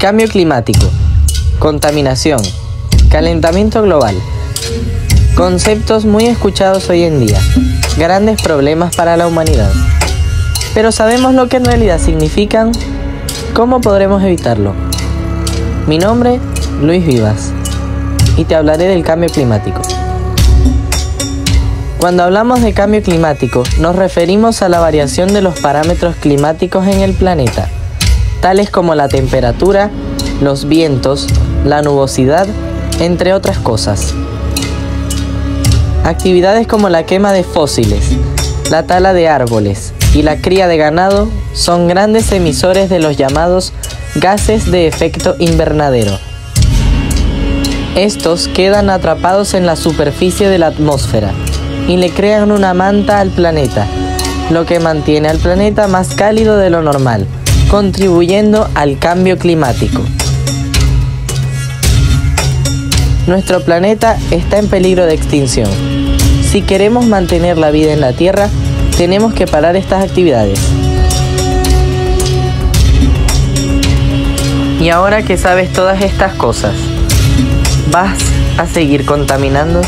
Cambio climático, contaminación, calentamiento global. Conceptos muy escuchados hoy en día, grandes problemas para la humanidad. Pero ¿sabemos lo que en realidad significan? ¿Cómo podremos evitarlo? Mi nombre, Luis Vivas, y te hablaré del cambio climático. Cuando hablamos de cambio climático, nos referimos a la variación de los parámetros climáticos en el planeta, tales como la temperatura, los vientos, la nubosidad, entre otras cosas. Actividades como la quema de fósiles, la tala de árboles y la cría de ganado son grandes emisores de los llamados gases de efecto invernadero. Estos quedan atrapados en la superficie de la atmósfera y le crean una manta al planeta, lo que mantiene al planeta más cálido de lo normal, contribuyendo al cambio climático. Nuestro planeta está en peligro de extinción. Si queremos mantener la vida en la Tierra, tenemos que parar estas actividades. Y ahora que sabes todas estas cosas, ¿vas a seguir contaminando?